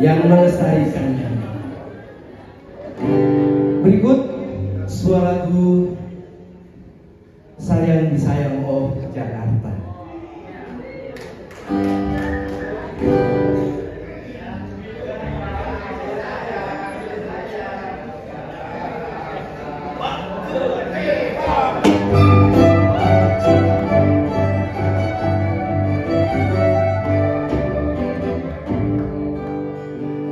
yang melestarikannya. Berikut sebuah lagu Sayang Disayang Oh Jakarta.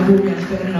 Hallelujah.